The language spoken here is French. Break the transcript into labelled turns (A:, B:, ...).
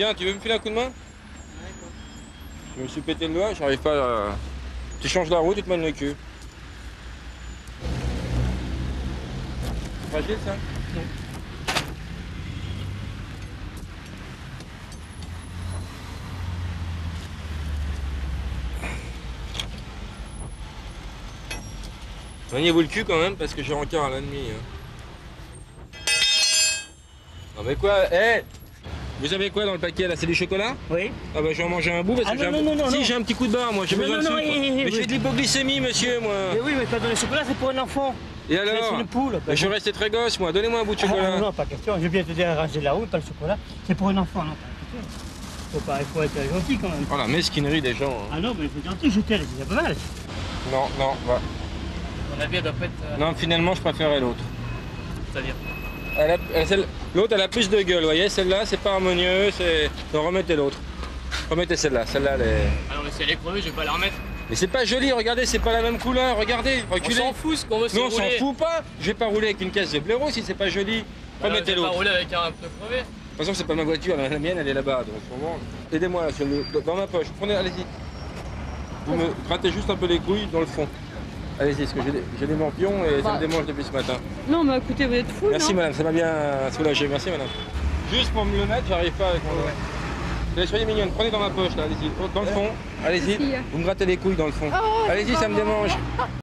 A: Tiens, tu veux me filer un coup de main Je me suis pété le doigt, j'arrive pas à... Tu changes la roue, tu te mènes le cul. Fragile ça Maniez-vous le cul quand même parce que j'ai encore à l'ennemi. Hein. Non mais quoi? Eh Vous avez quoi dans le paquet là? C'est du chocolat?
B: Oui.
A: Ah bah je vais en manger un bout parce
B: Ah
A: que
B: non,
A: j'ai un...
B: non, non, non,
A: si j'ai un petit coup de barre moi, j'ai
B: Non,
A: besoin de
B: non, non,
A: sucre.
B: eh, eh,
A: mais
B: oui.
A: j'ai de l'hypoglycémie monsieur moi.
B: Mais oui, mais pas donner le chocolat, c'est pour un enfant.
A: Et
B: C'est
A: alors
B: une poule.
A: Mais Je restais très gosse moi, donnez-moi un bout de
B: Ah,
A: chocolat.
B: non, non, pas question. Je viens te dire ranger la route, pas le chocolat. C'est pour un enfant, non, pas question. Faut pas, il faut être gentil quand même.
A: Oh la mesquinerie des gens. hein.
B: Ah non, mais il faut être gentil, je t'aide, c'est pas mal.
A: Non, non, va.
C: Mon avis, elle doit pas être. euh,
A: Non, finalement je préférais l'autre.
C: C'est-à-dire?
A: L'autre elle a plus de gueule, vous voyez, celle-là c'est pas harmonieux, c'est. Non, remettez l'autre. Remettez celle-là, celle-là elle est.
C: Ah non, mais si elle est crevée, je vais pas la remettre.
A: Mais c'est pas joli, regardez, c'est pas la même couleur, regardez,
C: On
A: reculez.
C: s'en fout ce qu'on veut,
A: Non, on s'en fout pas. Je vais pas rouler avec une caisse de blaireau si c'est pas joli.
C: Alors,
A: Remettez
C: je vais pas
A: l'autre.
C: rouler avec un pneu crevé.
A: De toute façon, c'est pas ma voiture, la mienne elle est là-bas. Donc vraiment, aidez-moi là, sur le- dans ma poche. Prenez, allez-y. Vous me grattez juste un peu les couilles dans le fond. Allez-y, parce que j'ai des, j'ai des morpions et ça
D: Bah.
A: me démange depuis ce matin.
D: Non, mais écoutez, vous êtes fou,
A: Merci
D: non
A: madame, ça m'a bien soulagé. Merci madame. Juste pour me le mettre, j'arrive pas avec mon doigt. Allez, soyez mignonne, prenez dans ma poche là, allez-y. Dans le fond, allez-y. Vous me grattez les couilles dans le fond.
D: Oh,
A: allez-y, ça me démange.